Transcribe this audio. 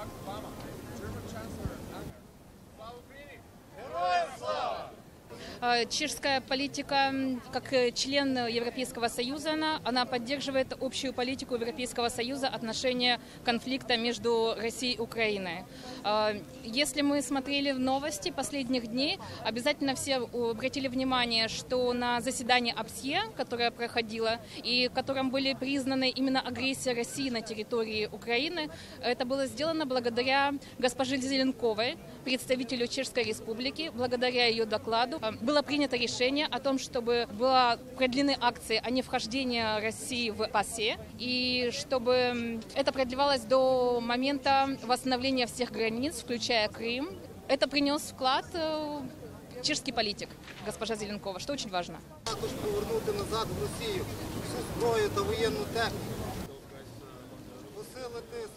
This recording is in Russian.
Barack Obama. Чешская политика, как э, член Европейского Союза, она, она поддерживает общую политику Европейского Союза отношения конфликта между Россией и Украиной. Э, Если мы смотрели новости последних дней, обязательно все обратили внимание, что на заседании ОБСЕ, которое проходило, и в котором были признаны именно агрессия России на территории Украины, это было сделано благодаря госпоже Зеленковой, представителю Чешской Республики, благодаря ее докладу э, было принято решение о том, чтобы была продлены акции о невхождении России в ПАСЕ, и чтобы м, это продлевалось до момента восстановления всех границ, включая Крым. Это принес вклад э, чешский политик, госпожа Зеленкова, что очень важно. Також повернути назад в Росію всю зброю та воєнну техніку. Посилити